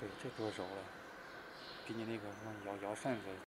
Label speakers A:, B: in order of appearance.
A: 对，这多少了？比你那个什么摇摇扇子